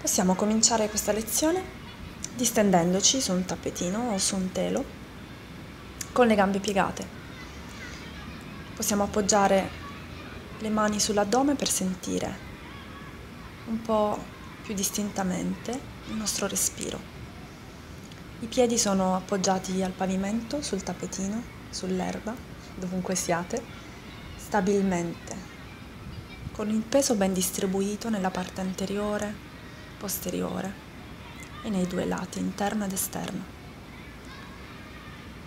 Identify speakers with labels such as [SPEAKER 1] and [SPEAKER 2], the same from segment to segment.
[SPEAKER 1] Possiamo cominciare questa lezione distendendoci su un tappetino o su un telo con le gambe piegate. Possiamo appoggiare le mani sull'addome per sentire un po' più distintamente il nostro respiro. I piedi sono appoggiati al pavimento, sul tappetino, sull'erba, dovunque siate, stabilmente, con il peso ben distribuito nella parte anteriore, posteriore e nei due lati, interno ed esterno.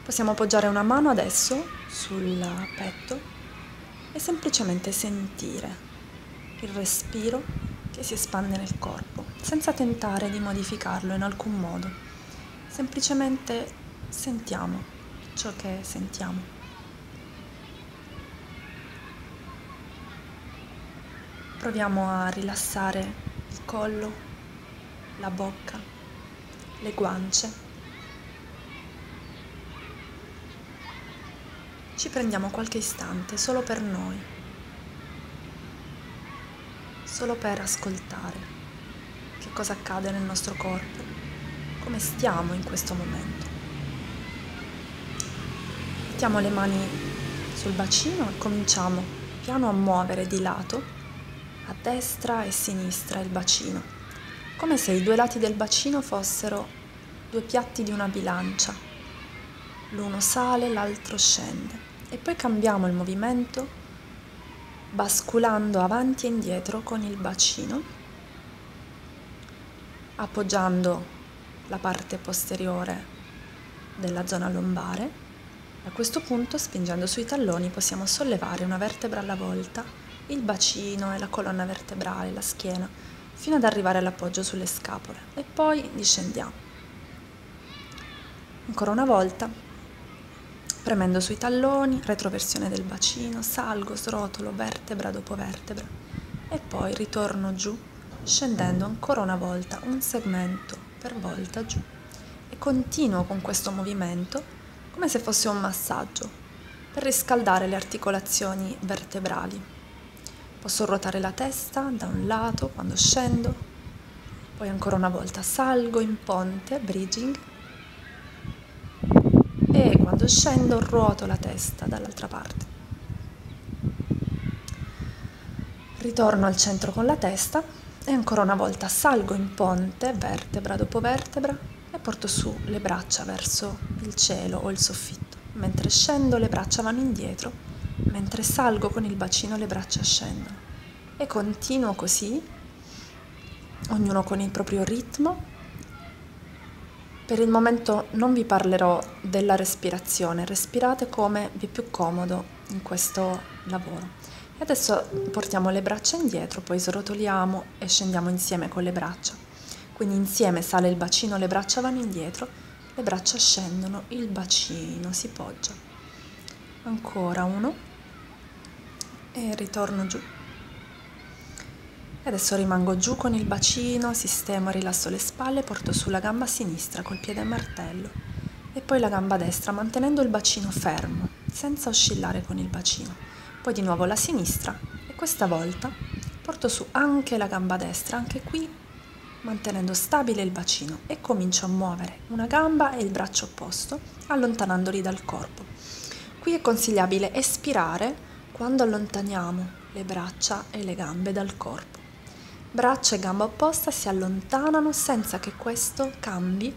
[SPEAKER 1] Possiamo appoggiare una mano adesso sul petto e semplicemente sentire il respiro che si espande nel corpo, senza tentare di modificarlo in alcun modo. Semplicemente sentiamo ciò che sentiamo. Proviamo a rilassare il collo, la bocca, le guance. Ci prendiamo qualche istante solo per noi, solo per ascoltare che cosa accade nel nostro corpo, come stiamo in questo momento. Mettiamo le mani sul bacino e cominciamo piano a muovere di lato a destra e sinistra il bacino come se i due lati del bacino fossero due piatti di una bilancia. L'uno sale, l'altro scende e poi cambiamo il movimento basculando avanti e indietro con il bacino, appoggiando la parte posteriore della zona lombare. A questo punto, spingendo sui talloni, possiamo sollevare una vertebra alla volta, il bacino e la colonna vertebrale, la schiena fino ad arrivare all'appoggio sulle scapole. E poi discendiamo. Ancora una volta, premendo sui talloni, retroversione del bacino, salgo, srotolo vertebra dopo vertebra. E poi ritorno giù, scendendo ancora una volta un segmento per volta giù. E continuo con questo movimento come se fosse un massaggio per riscaldare le articolazioni vertebrali Posso ruotare la testa da un lato quando scendo, poi ancora una volta salgo in ponte, bridging, e quando scendo ruoto la testa dall'altra parte. Ritorno al centro con la testa e ancora una volta salgo in ponte, vertebra dopo vertebra, e porto su le braccia verso il cielo o il soffitto. Mentre scendo le braccia vanno indietro mentre salgo con il bacino le braccia scendono e continuo così, ognuno con il proprio ritmo. Per il momento non vi parlerò della respirazione, respirate come vi è più comodo in questo lavoro. E adesso portiamo le braccia indietro, poi srotoliamo e scendiamo insieme con le braccia. Quindi insieme sale il bacino, le braccia vanno indietro, le braccia scendono, il bacino si poggia. Ancora uno e ritorno giù. Adesso rimango giù con il bacino, sistemo, rilasso le spalle, porto su la gamba sinistra col piede martello e poi la gamba destra mantenendo il bacino fermo, senza oscillare con il bacino. Poi di nuovo la sinistra e questa volta porto su anche la gamba destra, anche qui mantenendo stabile il bacino e comincio a muovere una gamba e il braccio opposto allontanandoli dal corpo. Qui è consigliabile espirare quando allontaniamo le braccia e le gambe dal corpo. Braccia e gamba opposta si allontanano senza che questo cambi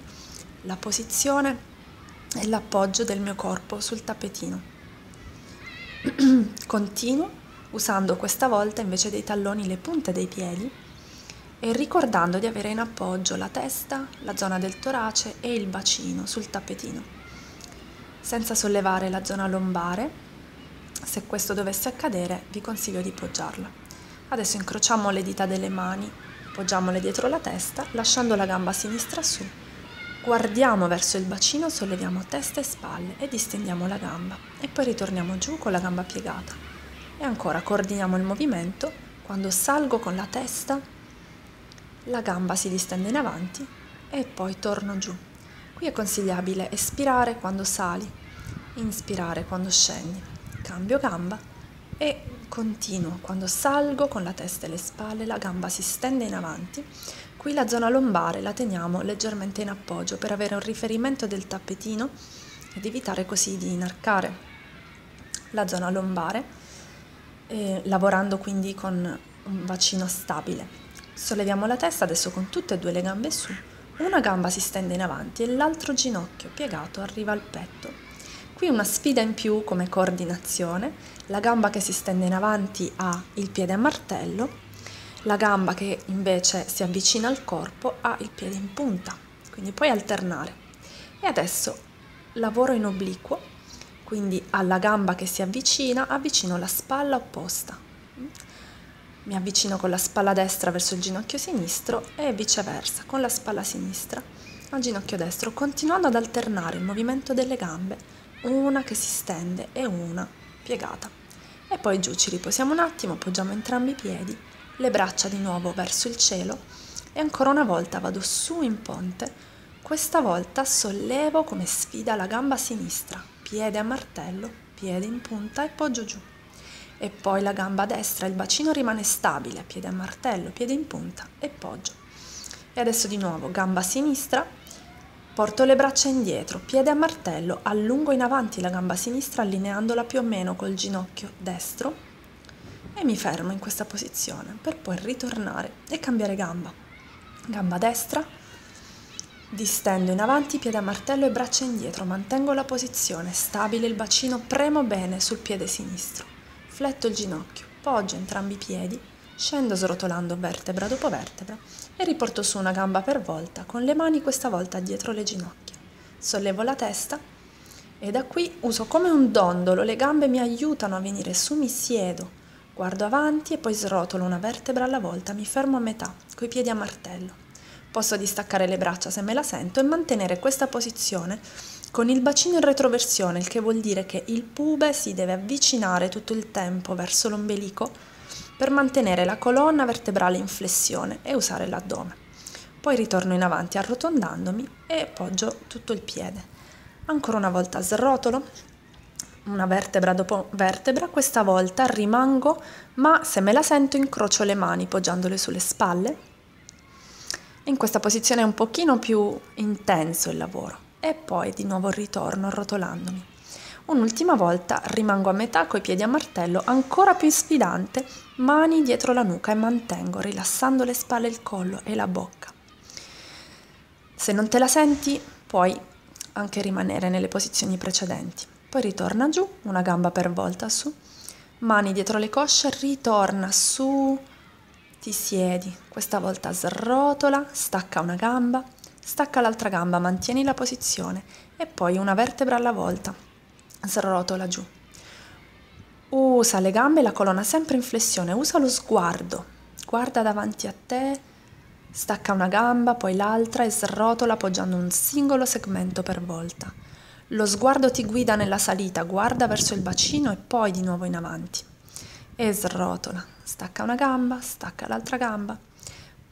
[SPEAKER 1] la posizione e l'appoggio del mio corpo sul tappetino. Continuo usando questa volta invece dei talloni le punte dei piedi e ricordando di avere in appoggio la testa, la zona del torace e il bacino sul tappetino, senza sollevare la zona lombare se questo dovesse accadere, vi consiglio di poggiarla. Adesso incrociamo le dita delle mani, poggiamole dietro la testa, lasciando la gamba sinistra su. Guardiamo verso il bacino, solleviamo testa e spalle e distendiamo la gamba e poi ritorniamo giù con la gamba piegata. E ancora coordiniamo il movimento, quando salgo con la testa, la gamba si distende in avanti e poi torno giù. Qui è consigliabile espirare quando sali, inspirare quando scendi cambio gamba e continuo. Quando salgo con la testa e le spalle, la gamba si stende in avanti. Qui la zona lombare la teniamo leggermente in appoggio per avere un riferimento del tappetino ed evitare così di inarcare la zona lombare, eh, lavorando quindi con un bacino stabile. Solleviamo la testa adesso con tutte e due le gambe su, una gamba si stende in avanti e l'altro ginocchio piegato arriva al petto. Qui una sfida in più come coordinazione, la gamba che si stende in avanti ha il piede a martello, la gamba che invece si avvicina al corpo ha il piede in punta, quindi puoi alternare. E adesso lavoro in obliquo, quindi alla gamba che si avvicina avvicino la spalla opposta. Mi avvicino con la spalla destra verso il ginocchio sinistro e viceversa, con la spalla sinistra al ginocchio destro, continuando ad alternare il movimento delle gambe, una che si stende e una piegata. E poi giù ci riposiamo un attimo, appoggiamo entrambi i piedi, le braccia di nuovo verso il cielo e ancora una volta vado su in ponte questa volta sollevo come sfida la gamba sinistra, piede a martello, piede in punta e poggio giù. E poi la gamba destra, il bacino rimane stabile, piede a martello, piede in punta e poggio. E adesso di nuovo gamba sinistra, porto le braccia indietro, piede a martello, allungo in avanti la gamba sinistra allineandola più o meno col ginocchio destro e mi fermo in questa posizione per poi ritornare e cambiare gamba. Gamba destra, Distendo in avanti piede a martello e braccia indietro, mantengo la posizione, stabile il bacino, premo bene sul piede sinistro. Fletto il ginocchio, poggio entrambi i piedi, scendo srotolando vertebra dopo vertebra e riporto su una gamba per volta, con le mani questa volta dietro le ginocchia. Sollevo la testa e da qui uso come un dondolo, le gambe mi aiutano a venire su, mi siedo, guardo avanti e poi srotolo una vertebra alla volta, mi fermo a metà, coi piedi a martello. Posso distaccare le braccia se me la sento e mantenere questa posizione con il bacino in retroversione, il che vuol dire che il pube si deve avvicinare tutto il tempo verso l'ombelico per mantenere la colonna vertebrale in flessione e usare l'addome. Poi ritorno in avanti arrotondandomi e poggio tutto il piede. Ancora una volta srotolo, una vertebra dopo vertebra, questa volta rimango, ma se me la sento incrocio le mani poggiandole sulle spalle in questa posizione è un pochino più intenso il lavoro e poi di nuovo ritorno rotolandomi. Un'ultima volta rimango a metà coi piedi a martello, ancora più sfidante, mani dietro la nuca e mantengo rilassando le spalle, il collo e la bocca. Se non te la senti, puoi anche rimanere nelle posizioni precedenti. Poi ritorna giù, una gamba per volta su, mani dietro le cosce, ritorna su, ti siedi, questa volta srotola, stacca una gamba, stacca l'altra gamba, mantieni la posizione e poi una vertebra alla volta, srotola giù. Usa le gambe e la colonna sempre in flessione, usa lo sguardo, guarda davanti a te, stacca una gamba, poi l'altra e srotola appoggiando un singolo segmento per volta. Lo sguardo ti guida nella salita, guarda verso il bacino e poi di nuovo in avanti. E srotola stacca una gamba, stacca l'altra gamba.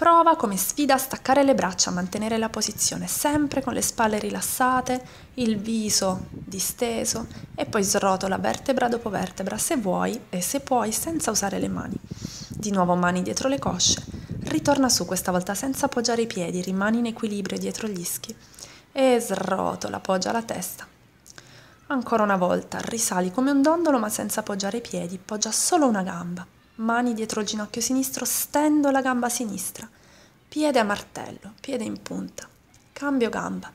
[SPEAKER 1] Prova come sfida a staccare le braccia, a mantenere la posizione sempre con le spalle rilassate, il viso disteso e poi srotola vertebra dopo vertebra se vuoi e se puoi senza usare le mani. Di nuovo mani dietro le cosce. Ritorna su questa volta senza appoggiare i piedi, rimani in equilibrio dietro gli ischi e srotola, appoggia la testa. Ancora una volta, risali come un dondolo ma senza appoggiare i piedi, poggia solo una gamba mani dietro il ginocchio sinistro, stendo la gamba sinistra, piede a martello, piede in punta, cambio gamba,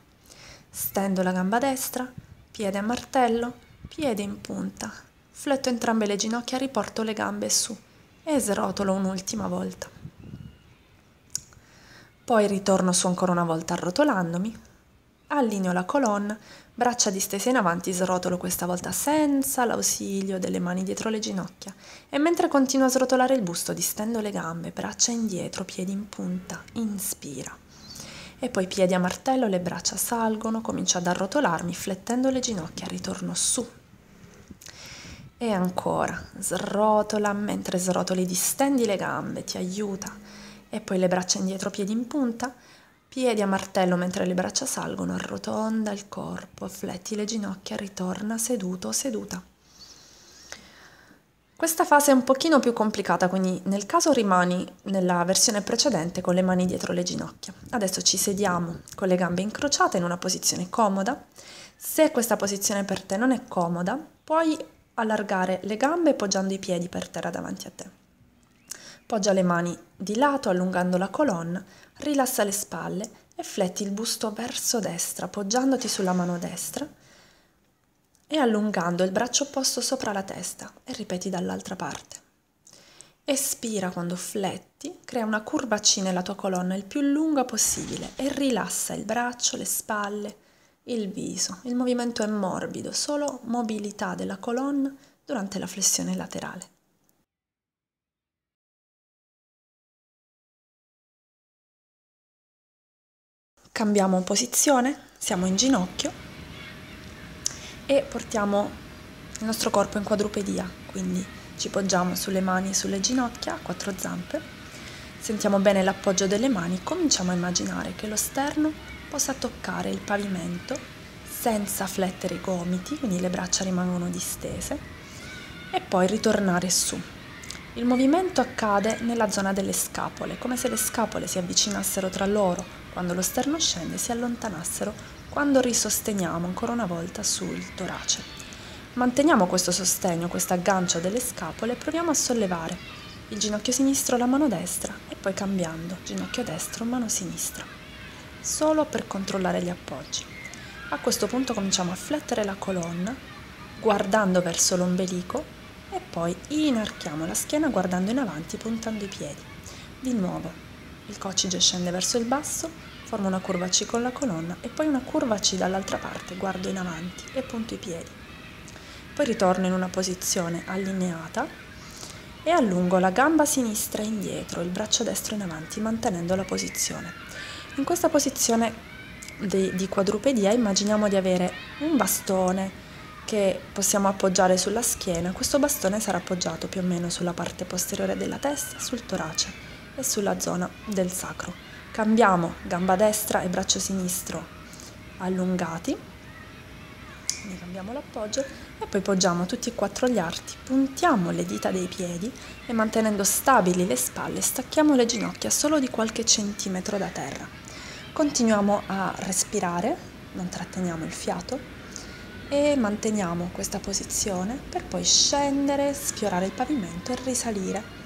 [SPEAKER 1] stendo la gamba destra, piede a martello, piede in punta, fletto entrambe le ginocchia, riporto le gambe su e srotolo un'ultima volta. Poi ritorno su ancora una volta arrotolandomi, allineo la colonna, braccia distese in avanti, srotolo questa volta senza l'ausilio delle mani dietro le ginocchia e mentre continuo a srotolare il busto distendo le gambe, braccia indietro, piedi in punta, inspira. E poi piedi a martello, le braccia salgono, comincio ad arrotolarmi, flettendo le ginocchia, ritorno su. E ancora, srotola, mentre srotoli distendi le gambe, ti aiuta. E poi le braccia indietro, piedi in punta, Piedi a martello mentre le braccia salgono, arrotonda il corpo, fletti le ginocchia, ritorna seduto o seduta. Questa fase è un pochino più complicata, quindi nel caso rimani nella versione precedente con le mani dietro le ginocchia. Adesso ci sediamo con le gambe incrociate in una posizione comoda. Se questa posizione per te non è comoda, puoi allargare le gambe poggiando i piedi per terra davanti a te. Poggia le mani di lato allungando la colonna, rilassa le spalle e fletti il busto verso destra, poggiandoti sulla mano destra e allungando il braccio opposto sopra la testa e ripeti dall'altra parte. Espira quando fletti, crea una curva C nella tua colonna il più lunga possibile e rilassa il braccio, le spalle, il viso. Il movimento è morbido, solo mobilità della colonna durante la flessione laterale. Cambiamo posizione, siamo in ginocchio e portiamo il nostro corpo in quadrupedia, quindi ci poggiamo sulle mani e sulle ginocchia, quattro zampe, sentiamo bene l'appoggio delle mani, cominciamo a immaginare che lo sterno possa toccare il pavimento senza flettere i gomiti, quindi le braccia rimangono distese, e poi ritornare su. Il movimento accade nella zona delle scapole, come se le scapole si avvicinassero tra loro quando lo sterno scende si allontanassero quando risosteniamo ancora una volta sul torace. Manteniamo questo sostegno, questo aggancio delle scapole e proviamo a sollevare il ginocchio sinistro, la mano destra e poi cambiando ginocchio destro, mano sinistra, solo per controllare gli appoggi. A questo punto cominciamo a flettere la colonna guardando verso l'ombelico e poi inarchiamo la schiena guardando in avanti puntando i piedi. Di nuovo il coccige scende verso il basso formo una curva C con la colonna e poi una curva C dall'altra parte, guardo in avanti e punto i piedi. Poi ritorno in una posizione allineata e allungo la gamba sinistra indietro, il braccio destro in avanti, mantenendo la posizione. In questa posizione di, di quadrupedia immaginiamo di avere un bastone che possiamo appoggiare sulla schiena. Questo bastone sarà appoggiato più o meno sulla parte posteriore della testa, sul torace e sulla zona del sacro. Cambiamo gamba destra e braccio sinistro allungati, quindi cambiamo l'appoggio e poi poggiamo tutti e quattro gli arti, puntiamo le dita dei piedi e mantenendo stabili le spalle stacchiamo le ginocchia solo di qualche centimetro da terra. Continuiamo a respirare, non tratteniamo il fiato e manteniamo questa posizione per poi scendere, sfiorare il pavimento e risalire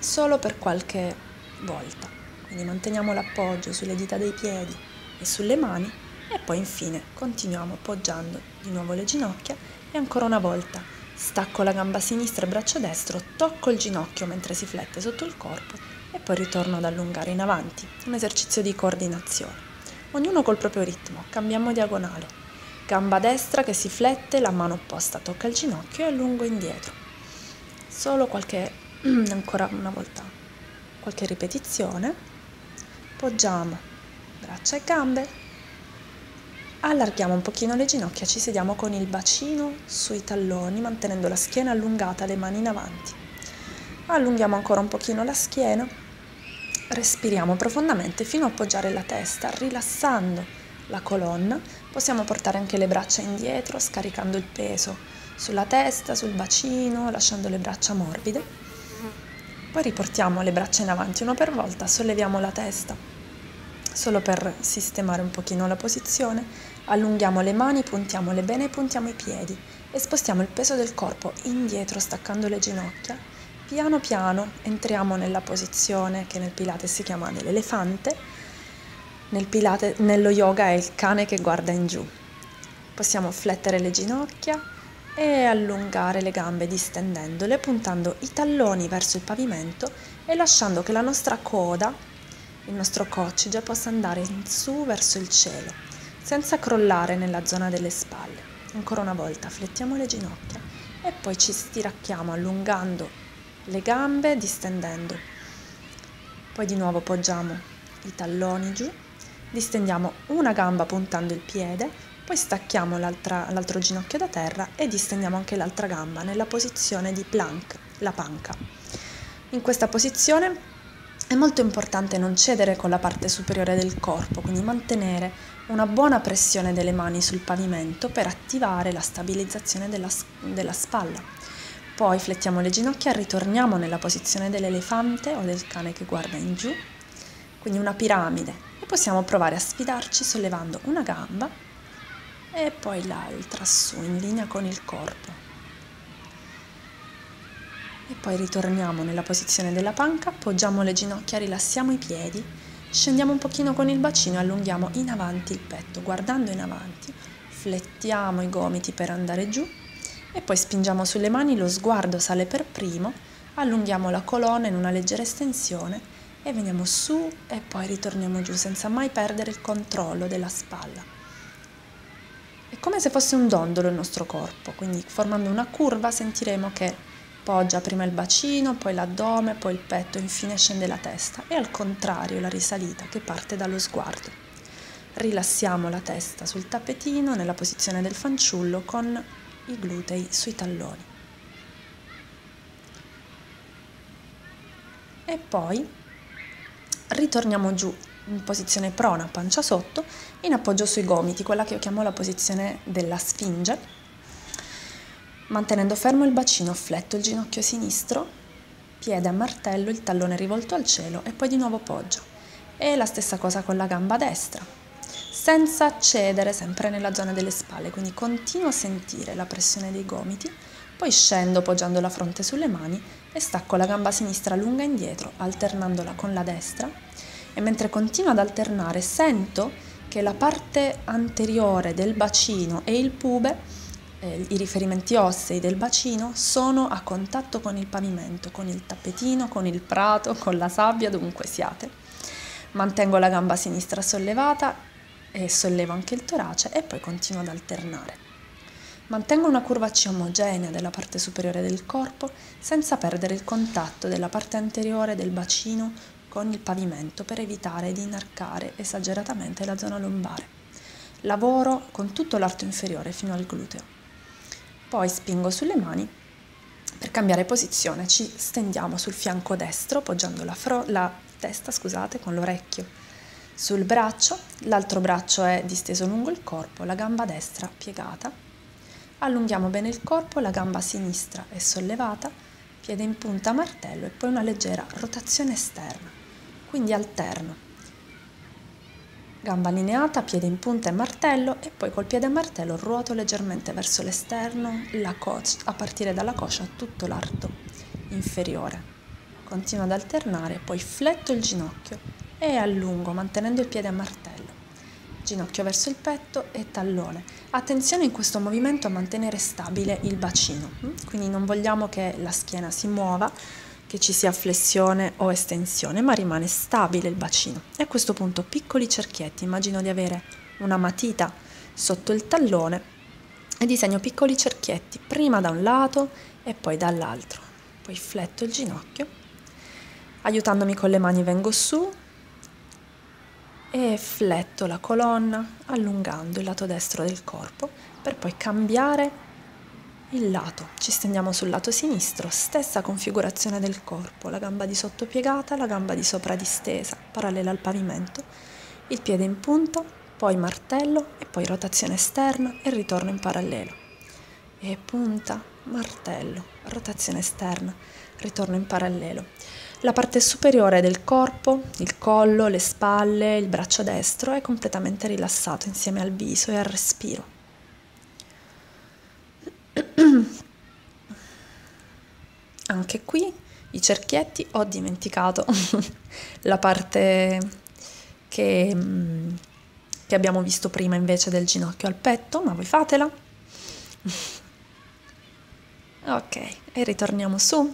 [SPEAKER 1] solo per qualche volta. Quindi manteniamo l'appoggio sulle dita dei piedi e sulle mani e poi infine continuiamo appoggiando di nuovo le ginocchia e ancora una volta stacco la gamba sinistra e braccio destro, tocco il ginocchio mentre si flette sotto il corpo e poi ritorno ad allungare in avanti, un esercizio di coordinazione. Ognuno col proprio ritmo, cambiamo diagonale. Gamba destra che si flette, la mano opposta tocca il ginocchio e allungo indietro. Solo qualche, ancora una volta, qualche ripetizione poggiamo braccia e gambe, allarghiamo un pochino le ginocchia, ci sediamo con il bacino sui talloni, mantenendo la schiena allungata, le mani in avanti. Allunghiamo ancora un pochino la schiena, respiriamo profondamente fino a appoggiare la testa, rilassando la colonna. Possiamo portare anche le braccia indietro, scaricando il peso sulla testa, sul bacino, lasciando le braccia morbide. Poi riportiamo le braccia in avanti uno per volta, solleviamo la testa solo per sistemare un pochino la posizione, allunghiamo le mani, puntiamole bene e puntiamo i piedi e spostiamo il peso del corpo indietro staccando le ginocchia. Piano piano entriamo nella posizione che nel Pilates si chiama dell'elefante, nel Pilate, nello yoga è il cane che guarda in giù. Possiamo flettere le ginocchia e allungare le gambe distendendole, puntando i talloni verso il pavimento e lasciando che la nostra coda il nostro coccige possa andare in su verso il cielo, senza crollare nella zona delle spalle. Ancora una volta flettiamo le ginocchia e poi ci stiracchiamo allungando le gambe, distendendo. Poi di nuovo poggiamo i talloni giù, distendiamo una gamba puntando il piede, poi stacchiamo l'altro ginocchio da terra e distendiamo anche l'altra gamba nella posizione di plank, la panca. In questa posizione è molto importante non cedere con la parte superiore del corpo, quindi mantenere una buona pressione delle mani sul pavimento per attivare la stabilizzazione della, della spalla. Poi flettiamo le ginocchia, ritorniamo nella posizione dell'elefante o del cane che guarda in giù, quindi una piramide. E possiamo provare a sfidarci sollevando una gamba e poi l'altra su in linea con il corpo. E poi ritorniamo nella posizione della panca, appoggiamo le ginocchia, rilassiamo i piedi, scendiamo un pochino con il bacino e allunghiamo in avanti il petto, guardando in avanti, flettiamo i gomiti per andare giù e poi spingiamo sulle mani, lo sguardo sale per primo, allunghiamo la colonna in una leggera estensione e veniamo su e poi ritorniamo giù senza mai perdere il controllo della spalla. È come se fosse un dondolo il nostro corpo, quindi formando una curva sentiremo che poggia prima il bacino, poi l'addome, poi il petto, infine scende la testa e al contrario la risalita che parte dallo sguardo. Rilassiamo la testa sul tappetino nella posizione del fanciullo con i glutei sui talloni. E poi ritorniamo giù in posizione prona, pancia sotto, in appoggio sui gomiti, quella che io chiamo la posizione della sfinge. Mantenendo fermo il bacino, fletto il ginocchio sinistro, piede a martello, il tallone rivolto al cielo e poi di nuovo poggio. E la stessa cosa con la gamba destra, senza cedere sempre nella zona delle spalle, quindi continuo a sentire la pressione dei gomiti, poi scendo poggiando la fronte sulle mani e stacco la gamba sinistra lunga indietro, alternandola con la destra e mentre continuo ad alternare sento che la parte anteriore del bacino e il pube, eh, i riferimenti ossei del bacino, sono a contatto con il pavimento, con il tappetino, con il prato, con la sabbia, dovunque siate. Mantengo la gamba sinistra sollevata e sollevo anche il torace e poi continuo ad alternare. Mantengo una curva C omogenea della parte superiore del corpo senza perdere il contatto della parte anteriore del bacino con il pavimento per evitare di inarcare esageratamente la zona lombare. Lavoro con tutto l'arto inferiore fino al gluteo. Poi spingo sulle mani. Per cambiare posizione ci stendiamo sul fianco destro poggiando la, fro- la testa scusate, con l'orecchio sul braccio, l'altro braccio è disteso lungo il corpo, la gamba destra piegata. Allunghiamo bene il corpo, la gamba sinistra è sollevata, piede in punta martello e poi una leggera rotazione esterna. Quindi alterno. Gamba allineata, piede in punta e martello e poi col piede a martello ruoto leggermente verso l'esterno a partire dalla coscia tutto l'arto inferiore. Continuo ad alternare, poi fletto il ginocchio e allungo mantenendo il piede a martello. Ginocchio verso il petto e tallone. Attenzione in questo movimento a mantenere stabile il bacino, hm? quindi non vogliamo che la schiena si muova, che ci sia flessione o estensione, ma rimane stabile il bacino. E a questo punto piccoli cerchietti, immagino di avere una matita sotto il tallone e disegno piccoli cerchietti, prima da un lato e poi dall'altro. Poi fletto il ginocchio, aiutandomi con le mani vengo su, e fletto la colonna allungando il lato destro del corpo per poi cambiare il lato. Ci stendiamo sul lato sinistro, stessa configurazione del corpo, la gamba di sotto piegata, la gamba di sopra distesa, parallela al pavimento, il piede in punta, poi martello e poi rotazione esterna e ritorno in parallelo. E punta, martello, rotazione esterna, ritorno in parallelo. La parte superiore del corpo, il collo, le spalle, il braccio destro è completamente rilassato insieme al viso e al respiro. Anche qui i cerchietti ho dimenticato la parte che, che abbiamo visto prima invece del ginocchio al petto, ma voi fatela. Ok, e ritorniamo su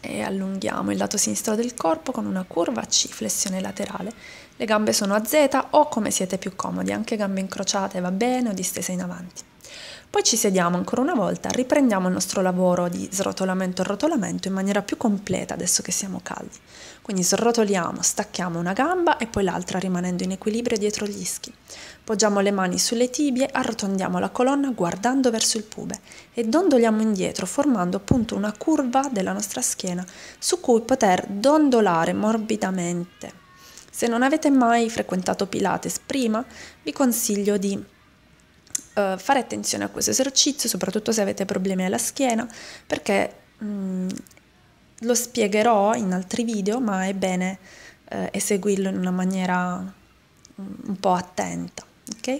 [SPEAKER 1] e allunghiamo il lato sinistro del corpo con una curva C, flessione laterale. Le gambe sono a Z o come siete più comodi, anche gambe incrociate va bene o distese in avanti. Poi ci sediamo ancora una volta, riprendiamo il nostro lavoro di srotolamento e rotolamento in maniera più completa adesso che siamo caldi. Quindi srotoliamo, stacchiamo una gamba e poi l'altra rimanendo in equilibrio dietro gli ischi. Poggiamo le mani sulle tibie, arrotondiamo la colonna guardando verso il pube e dondoliamo indietro formando appunto una curva della nostra schiena su cui poter dondolare morbidamente. Se non avete mai frequentato Pilates prima, vi consiglio di uh, fare attenzione a questo esercizio, soprattutto se avete problemi alla schiena, perché um, lo spiegherò in altri video, ma è bene uh, eseguirlo in una maniera un po' attenta, ok?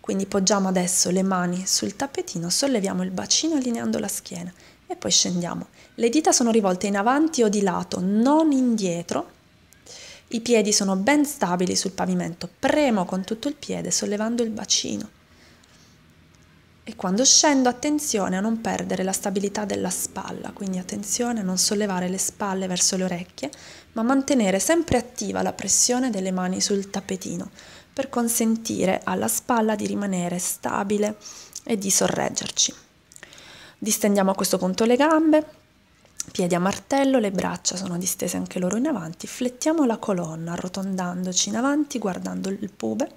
[SPEAKER 1] Quindi poggiamo adesso le mani sul tappetino, solleviamo il bacino allineando la schiena e poi scendiamo. Le dita sono rivolte in avanti o di lato, non indietro. I piedi sono ben stabili sul pavimento. Premo con tutto il piede sollevando il bacino. E quando scendo, attenzione a non perdere la stabilità della spalla, quindi attenzione a non sollevare le spalle verso le orecchie, ma mantenere sempre attiva la pressione delle mani sul tappetino per consentire alla spalla di rimanere stabile e di sorreggerci. Distendiamo a questo punto le gambe, piedi a martello, le braccia sono distese anche loro in avanti, flettiamo la colonna arrotondandoci in avanti guardando il pube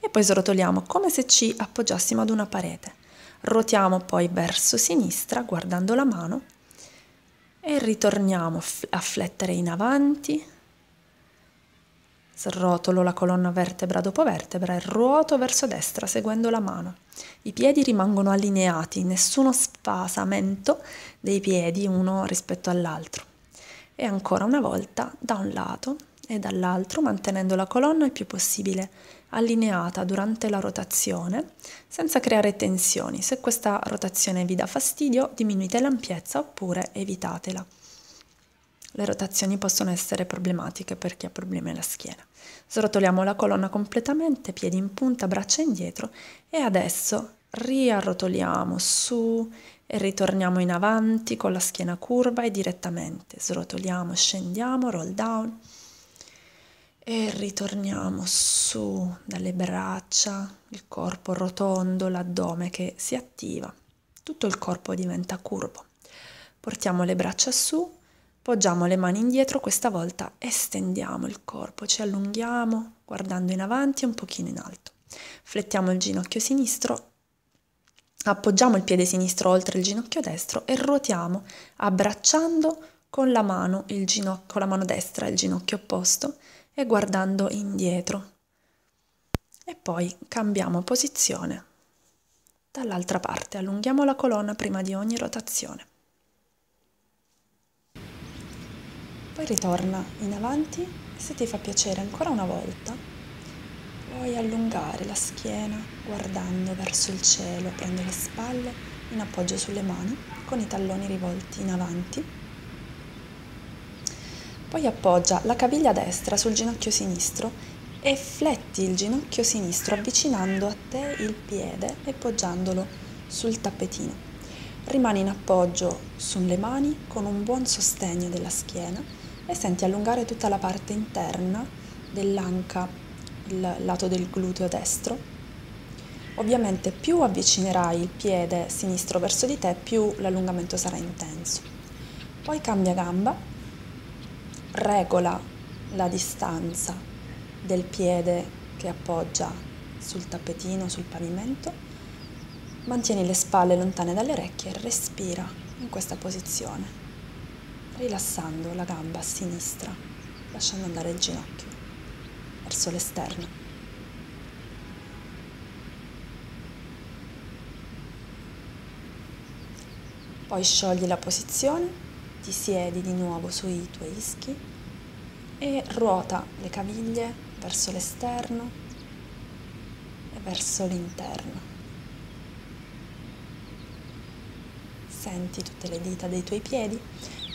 [SPEAKER 1] e poi srotoliamo come se ci appoggiassimo ad una parete. Ruotiamo poi verso sinistra guardando la mano e ritorniamo a flettere in avanti, Srotolo la colonna vertebra dopo vertebra e ruoto verso destra seguendo la mano. I piedi rimangono allineati, nessuno sfasamento dei piedi uno rispetto all'altro. E ancora una volta da un lato e dall'altro mantenendo la colonna il più possibile allineata durante la rotazione senza creare tensioni. Se questa rotazione vi dà fastidio diminuite l'ampiezza oppure evitatela. Le rotazioni possono essere problematiche per chi ha problemi alla schiena. Srotoliamo la colonna completamente, piedi in punta, braccia indietro e adesso riarrotoliamo su e ritorniamo in avanti con la schiena curva e direttamente. Srotoliamo, scendiamo, roll down e ritorniamo su dalle braccia, il corpo rotondo, l'addome che si attiva. Tutto il corpo diventa curvo. Portiamo le braccia su Poggiamo le mani indietro, questa volta estendiamo il corpo, ci allunghiamo guardando in avanti e un pochino in alto. Flettiamo il ginocchio sinistro, appoggiamo il piede sinistro oltre il ginocchio destro e ruotiamo abbracciando con la mano, il ginocchio, la mano destra il ginocchio opposto e guardando indietro. E poi cambiamo posizione dall'altra parte, allunghiamo la colonna prima di ogni rotazione. Poi ritorna in avanti e se ti fa piacere ancora una volta, puoi allungare la schiena guardando verso il cielo, aprendo le spalle in appoggio sulle mani con i talloni rivolti in avanti. Poi appoggia la caviglia destra sul ginocchio sinistro e fletti il ginocchio sinistro avvicinando a te il piede e poggiandolo sul tappetino. Rimani in appoggio sulle mani con un buon sostegno della schiena e senti allungare tutta la parte interna dell'anca, il lato del gluteo destro. Ovviamente più avvicinerai il piede sinistro verso di te, più l'allungamento sarà intenso. Poi cambia gamba, regola la distanza del piede che appoggia sul tappetino, sul pavimento, mantieni le spalle lontane dalle orecchie e respira in questa posizione rilassando la gamba a sinistra, lasciando andare il ginocchio verso l'esterno. Poi sciogli la posizione, ti siedi di nuovo sui tuoi ischi e ruota le caviglie verso l'esterno e verso l'interno. Senti tutte le dita dei tuoi piedi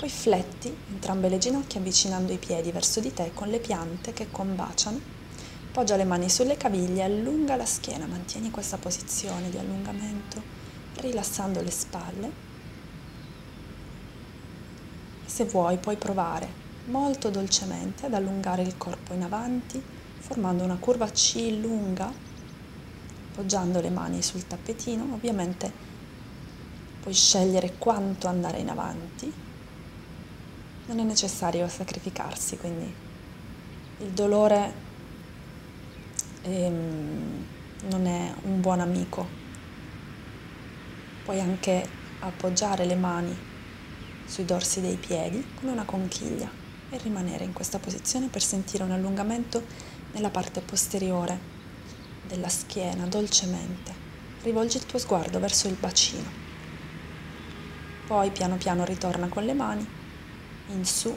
[SPEAKER 1] poi fletti entrambe le ginocchia avvicinando i piedi verso di te con le piante che combaciano. Poggia le mani sulle caviglie, allunga la schiena, mantieni questa posizione di allungamento, rilassando le spalle. Se vuoi puoi provare molto dolcemente ad allungare il corpo in avanti, formando una curva C lunga, poggiando le mani sul tappetino. Ovviamente puoi scegliere quanto andare in avanti non è necessario sacrificarsi, quindi il dolore ehm, non è un buon amico. Puoi anche appoggiare le mani sui dorsi dei piedi come una conchiglia e rimanere in questa posizione per sentire un allungamento nella parte posteriore della schiena dolcemente, rivolgi il tuo sguardo verso il bacino. Poi piano piano ritorna con le mani in su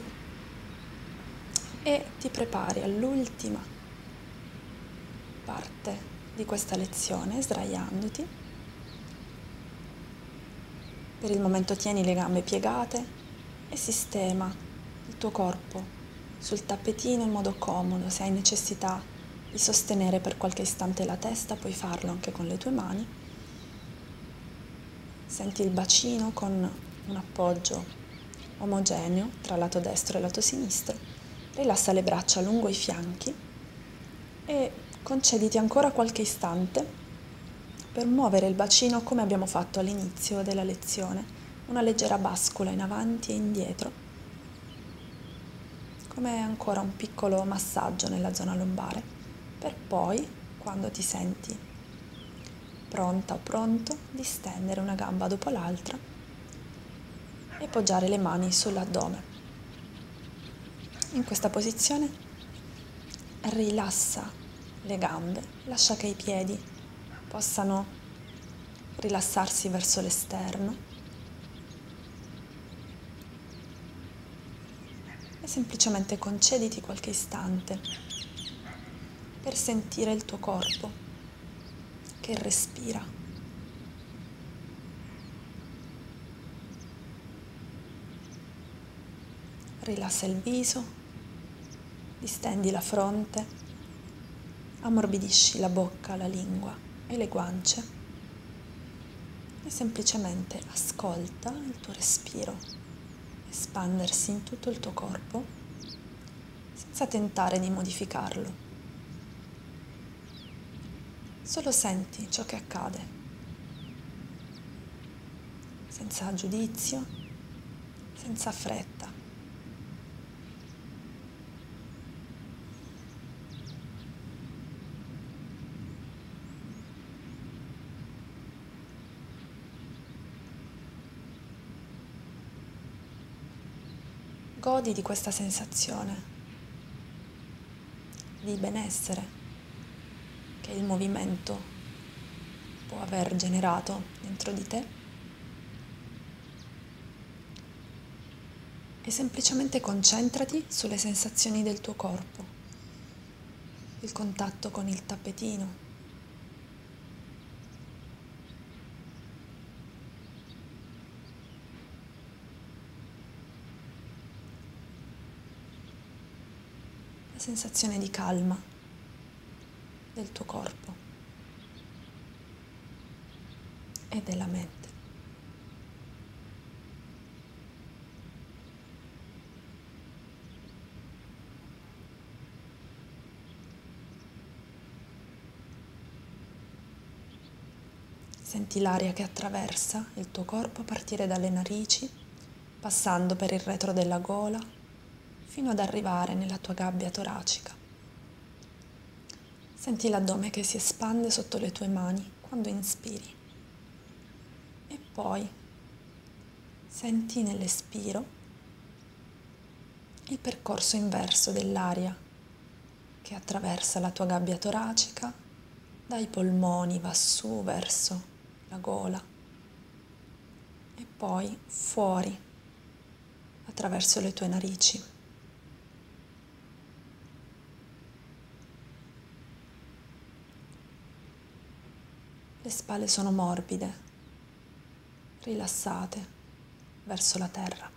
[SPEAKER 1] e ti prepari all'ultima parte di questa lezione sdraiandoti. Per il momento tieni le gambe piegate e sistema il tuo corpo sul tappetino in modo comodo. Se hai necessità di sostenere per qualche istante la testa, puoi farlo anche con le tue mani. Senti il bacino con un appoggio omogeneo tra lato destro e lato sinistro. Rilassa le braccia lungo i fianchi e concediti ancora qualche istante per muovere il bacino come abbiamo fatto all'inizio della lezione, una leggera bascula in avanti e indietro come ancora un piccolo massaggio nella zona lombare, per poi, quando ti senti pronta o pronto, distendere una gamba dopo l'altra e poggiare le mani sull'addome. In questa posizione rilassa le gambe, lascia che i piedi possano rilassarsi verso l'esterno e semplicemente concediti qualche istante per sentire il tuo corpo che respira. Rilassa il viso, distendi la fronte, ammorbidisci la bocca, la lingua e le guance e semplicemente ascolta il tuo respiro espandersi in tutto il tuo corpo senza tentare di modificarlo. Solo senti ciò che accade, senza giudizio, senza fretta. Godi di questa sensazione di benessere che il movimento può aver generato dentro di te. E semplicemente concentrati sulle sensazioni del tuo corpo, il contatto con il tappetino sensazione di calma del tuo corpo e della mente. Senti l'aria che attraversa il tuo corpo a partire dalle narici, passando per il retro della gola fino ad arrivare nella tua gabbia toracica. Senti l'addome che si espande sotto le tue mani quando inspiri e poi senti nell'espiro il percorso inverso dell'aria che attraversa la tua gabbia toracica, dai polmoni va su verso la gola e poi fuori attraverso le tue narici. Le spalle sono morbide, rilassate verso la terra.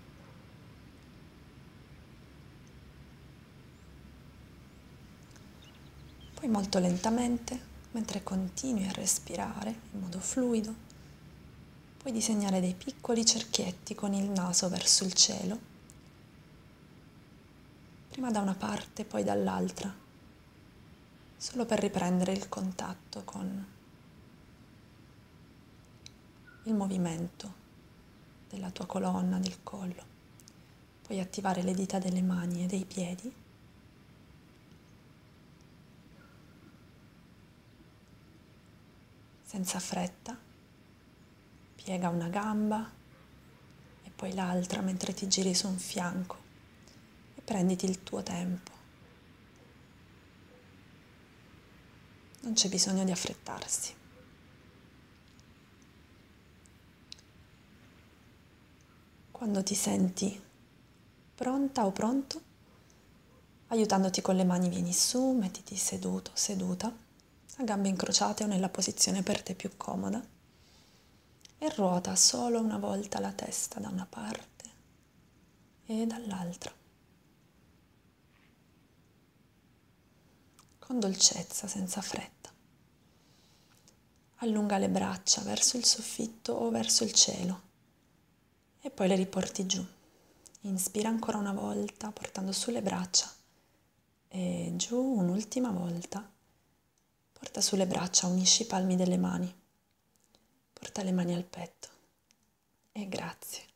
[SPEAKER 1] Poi molto lentamente, mentre continui a respirare in modo fluido, puoi disegnare dei piccoli cerchietti con il naso verso il cielo, prima da una parte, poi dall'altra, solo per riprendere il contatto con il movimento della tua colonna, del collo. Puoi attivare le dita delle mani e dei piedi. Senza fretta, piega una gamba e poi l'altra mentre ti giri su un fianco e prenditi il tuo tempo. Non c'è bisogno di affrettarsi. Quando ti senti pronta o pronto, aiutandoti con le mani vieni su, mettiti seduto, seduta, a gambe incrociate o nella posizione per te più comoda e ruota solo una volta la testa da una parte e dall'altra. Con dolcezza, senza fretta. Allunga le braccia verso il soffitto o verso il cielo e poi le riporti giù. Inspira ancora una volta portando su le braccia e giù un'ultima volta. Porta sulle braccia, unisci i palmi delle mani. Porta le mani al petto. E grazie.